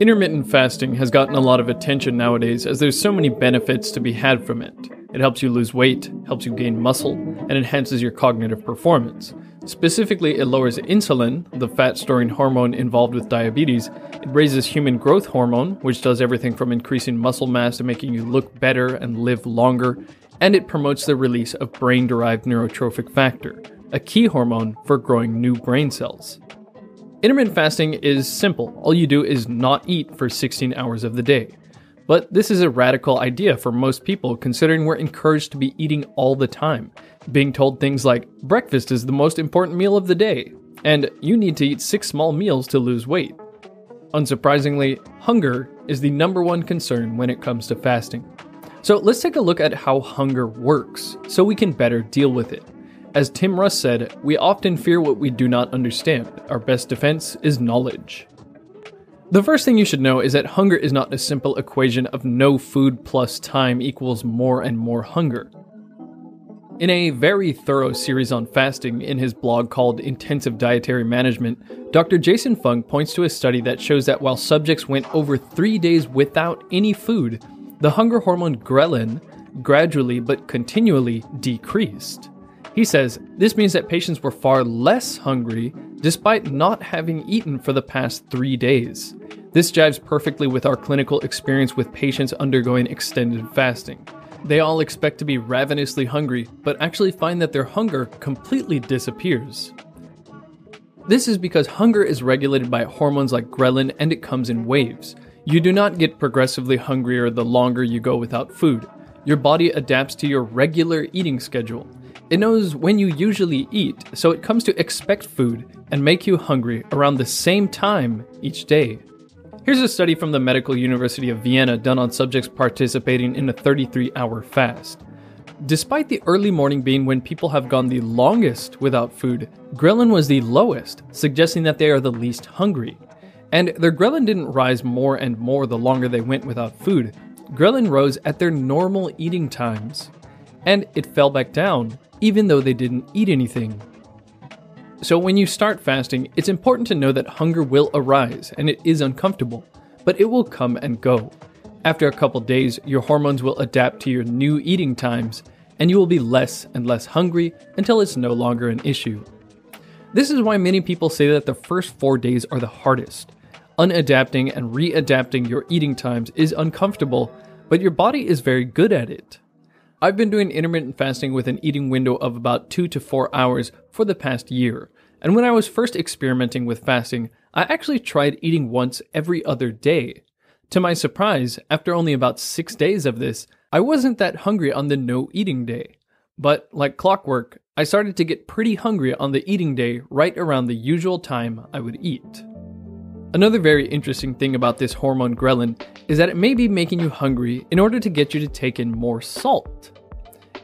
Intermittent fasting has gotten a lot of attention nowadays as there's so many benefits to be had from it. It helps you lose weight, helps you gain muscle, and enhances your cognitive performance. Specifically, it lowers insulin, the fat storing hormone involved with diabetes. It raises human growth hormone, which does everything from increasing muscle mass to making you look better and live longer. And it promotes the release of brain derived neurotrophic factor, a key hormone for growing new brain cells. Intermittent fasting is simple. All you do is not eat for 16 hours of the day. But this is a radical idea for most people considering we're encouraged to be eating all the time, being told things like, breakfast is the most important meal of the day, and you need to eat six small meals to lose weight. Unsurprisingly, hunger is the number one concern when it comes to fasting. So let's take a look at how hunger works so we can better deal with it. As Tim Russ said, we often fear what we do not understand. Our best defense is knowledge. The first thing you should know is that hunger is not a simple equation of no food plus time equals more and more hunger. In a very thorough series on fasting in his blog called Intensive Dietary Management, Dr. Jason Fung points to a study that shows that while subjects went over three days without any food, the hunger hormone ghrelin gradually but continually decreased. He says this means that patients were far less hungry despite not having eaten for the past three days. This jives perfectly with our clinical experience with patients undergoing extended fasting. They all expect to be ravenously hungry, but actually find that their hunger completely disappears. This is because hunger is regulated by hormones like ghrelin and it comes in waves. You do not get progressively hungrier the longer you go without food. Your body adapts to your regular eating schedule. It knows when you usually eat, so it comes to expect food and make you hungry around the same time each day. Here's a study from the Medical University of Vienna done on subjects participating in a 33 hour fast. Despite the early morning being when people have gone the longest without food, ghrelin was the lowest, suggesting that they are the least hungry. And their ghrelin didn't rise more and more the longer they went without food. Ghrelin rose at their normal eating times. And it fell back down even though they didn't eat anything. So, when you start fasting, it's important to know that hunger will arise and it is uncomfortable, but it will come and go. After a couple days, your hormones will adapt to your new eating times, and you will be less and less hungry until it's no longer an issue. This is why many people say that the first four days are the hardest. Unadapting and readapting your eating times is uncomfortable, but your body is very good at it. I've been doing intermittent fasting with an eating window of about 2 to 4 hours for the past year. And when I was first experimenting with fasting, I actually tried eating once every other day. To my surprise, after only about 6 days of this, I wasn't that hungry on the no eating day. But like clockwork, I started to get pretty hungry on the eating day right around the usual time I would eat. Another very interesting thing about this hormone ghrelin is that it may be making you hungry in order to get you to take in more salt.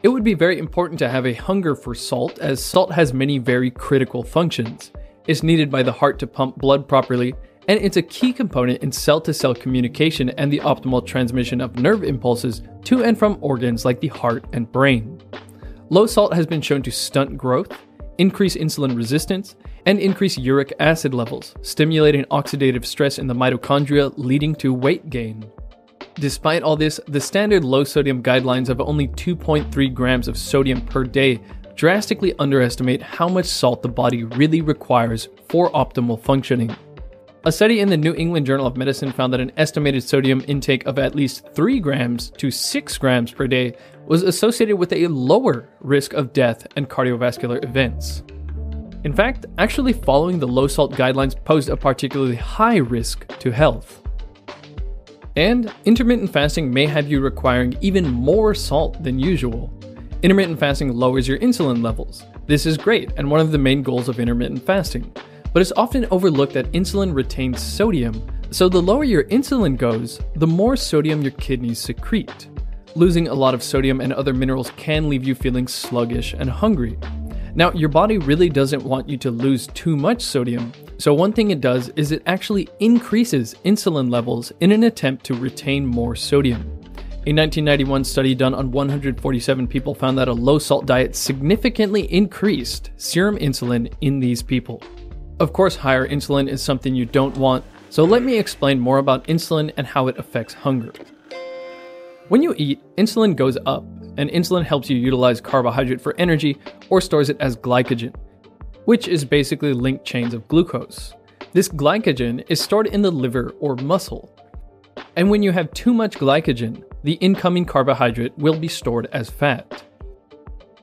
It would be very important to have a hunger for salt, as salt has many very critical functions. It's needed by the heart to pump blood properly, and it's a key component in cell to cell communication and the optimal transmission of nerve impulses to and from organs like the heart and brain. Low salt has been shown to stunt growth, increase insulin resistance, and increase uric acid levels, stimulating oxidative stress in the mitochondria, leading to weight gain. Despite all this, the standard low sodium guidelines of only 2.3 grams of sodium per day drastically underestimate how much salt the body really requires for optimal functioning. A study in the New England Journal of Medicine found that an estimated sodium intake of at least 3 grams to 6 grams per day was associated with a lower risk of death and cardiovascular events. In fact, actually following the low salt guidelines posed a particularly high risk to health. And intermittent fasting may have you requiring even more salt than usual. Intermittent fasting lowers your insulin levels. This is great and one of the main goals of intermittent fasting. But it's often overlooked that insulin retains sodium, so the lower your insulin goes, the more sodium your kidneys secrete. Losing a lot of sodium and other minerals can leave you feeling sluggish and hungry. Now, your body really doesn't want you to lose too much sodium, so one thing it does is it actually increases insulin levels in an attempt to retain more sodium. A 1991 study done on 147 people found that a low salt diet significantly increased serum insulin in these people. Of course, higher insulin is something you don't want, So let me explain more about insulin and how it affects hunger. When you eat, insulin goes up, and insulin helps you utilize carbohydrate for energy or stores it as glycogen, which is basically linked chains of glucose. This glycogen is stored in the liver or muscle. And when you have too much glycogen, the incoming carbohydrate will be stored as fat.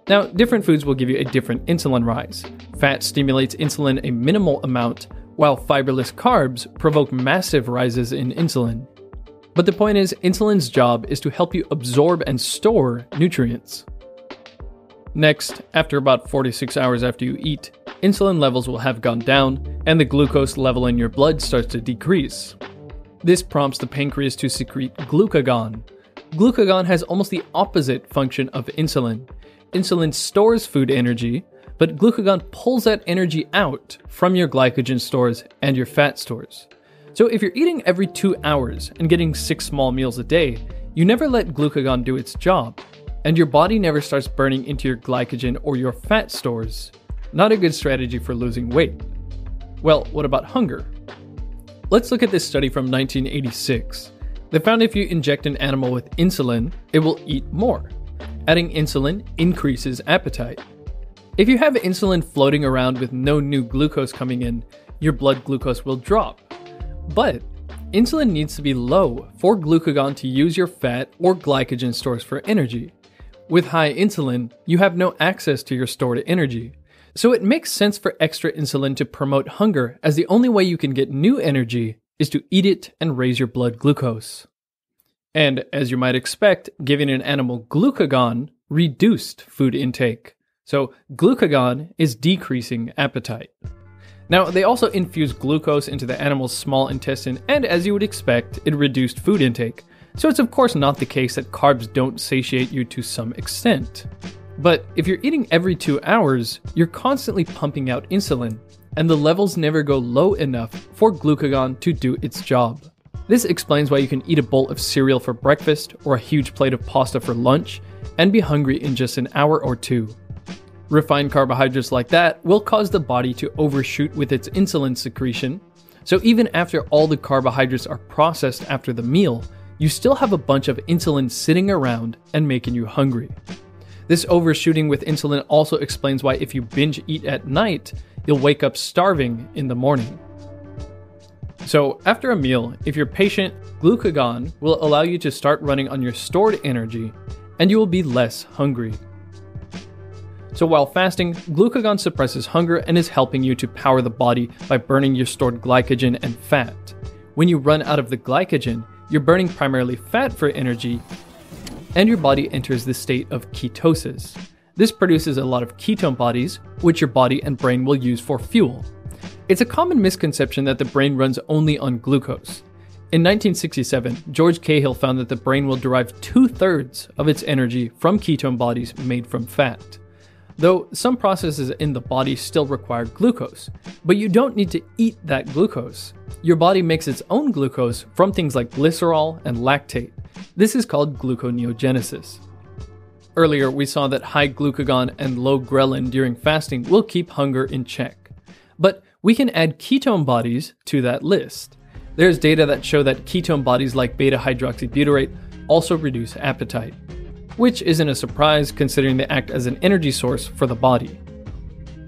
Now, different foods will give you a different insulin rise. Fat stimulates insulin a minimal amount, while fiberless carbs provoke massive rises in insulin. But the point is, insulin's job is to help you absorb and store nutrients. Next, after about 46 hours after you eat, insulin levels will have gone down, and the glucose level in your blood starts to decrease. This prompts the pancreas to secrete glucagon. Glucagon has almost the opposite function of insulin. Insulin stores food energy, but glucagon pulls that energy out from your glycogen stores and your fat stores. So if you're eating every two hours and getting six small meals a day, you never let glucagon do its job, and your body never starts burning into your glycogen or your fat stores. Not a good strategy for losing weight. Well, what about hunger? Let's look at this study from 1986. They found if you inject an animal with insulin, it will eat more. Adding insulin increases appetite. If you have insulin floating around with no new glucose coming in, your blood glucose will drop. But insulin needs to be low for glucagon to use your fat or glycogen stores for energy. With high insulin, you have no access to your stored energy. So it makes sense for extra insulin to promote hunger, as the only way you can get new energy is to eat it and raise your blood glucose. And as you might expect, giving an animal glucagon reduced food intake. So glucagon is decreasing appetite. Now, they also infused glucose into the animal's small intestine, and as you would expect, it reduced food intake. So it's of course not the case that carbs don't satiate you to some extent. But if you're eating every two hours, you're constantly pumping out insulin, and the levels never go low enough for glucagon to do its job. This explains why you can eat a bowl of cereal for breakfast or a huge plate of pasta for lunch and be hungry in just an hour or two. Refined carbohydrates like that will cause the body to overshoot with its insulin secretion, so even after all the carbohydrates are processed after the meal, you still have a bunch of insulin sitting around and making you hungry. This overshooting with insulin also explains why if you binge eat at night, you'll wake up starving in the morning. So, after a meal, if you're patient, glucagon will allow you to start running on your stored energy and you will be less hungry. So, while fasting, glucagon suppresses hunger and is helping you to power the body by burning your stored glycogen and fat. When you run out of the glycogen, you're burning primarily fat for energy and your body enters the state of ketosis. This produces a lot of ketone bodies, which your body and brain will use for fuel. It's a common misconception that the brain runs only on glucose. In 1967, George Cahill found that the brain will derive two thirds of its energy from ketone bodies made from fat. Though some processes in the body still require glucose, but you don't need to eat that glucose. Your body makes its own glucose from things like glycerol and lactate. This is called gluconeogenesis. Earlier, we saw that high glucagon and low ghrelin during fasting will keep hunger in check. But we can add ketone bodies to that list. There's data that show that ketone bodies like beta hydroxybutyrate also reduce appetite, which isn't a surprise considering they act as an energy source for the body.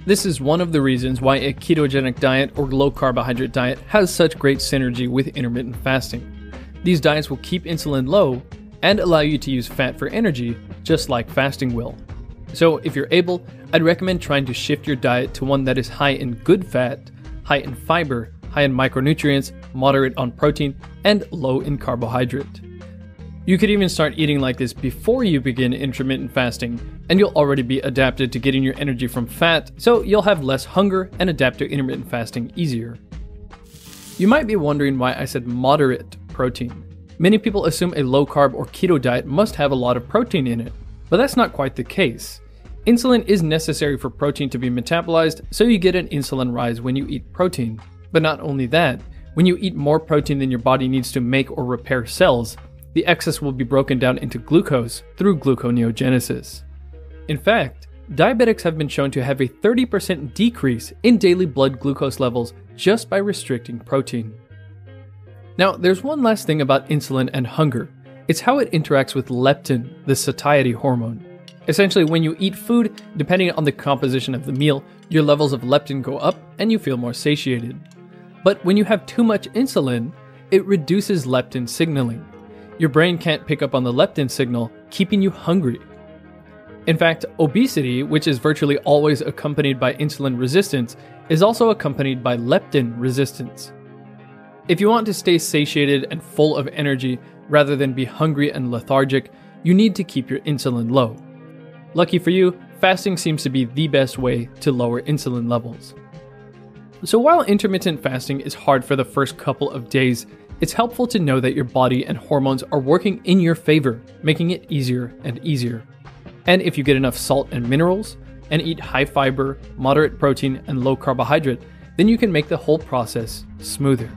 This is one of the reasons why a ketogenic diet or low carbohydrate diet has such great synergy with intermittent fasting. These diets will keep insulin low and allow you to use fat for energy, just like fasting will. So, if you're able, I'd recommend trying to shift your diet to one that is high in good fat, high in fiber, high in micronutrients, moderate on protein, and low in carbohydrate. You could even start eating like this before you begin intermittent fasting, and you'll already be adapted to getting your energy from fat, so you'll have less hunger and adapt to intermittent fasting easier. You might be wondering why I said moderate protein. Many people assume a low carb or keto diet must have a lot of protein in it, but that's not quite the case. Insulin is necessary for protein to be metabolized, so you get an insulin rise when you eat protein. But not only that, when you eat more protein than your body needs to make or repair cells, the excess will be broken down into glucose through gluconeogenesis. In fact, diabetics have been shown to have a 30% decrease in daily blood glucose levels just by restricting protein. Now, there's one last thing about insulin and hunger it's how it interacts with leptin, the satiety hormone. Essentially, when you eat food, depending on the composition of the meal, your levels of leptin go up and you feel more satiated. But when you have too much insulin, it reduces leptin signaling. Your brain can't pick up on the leptin signal, keeping you hungry. In fact, obesity, which is virtually always accompanied by insulin resistance, is also accompanied by leptin resistance. If you want to stay satiated and full of energy rather than be hungry and lethargic, you need to keep your insulin low. Lucky for you, fasting seems to be the best way to lower insulin levels. So, while intermittent fasting is hard for the first couple of days, it's helpful to know that your body and hormones are working in your favor, making it easier and easier. And if you get enough salt and minerals, and eat high fiber, moderate protein, and low carbohydrate, then you can make the whole process smoother.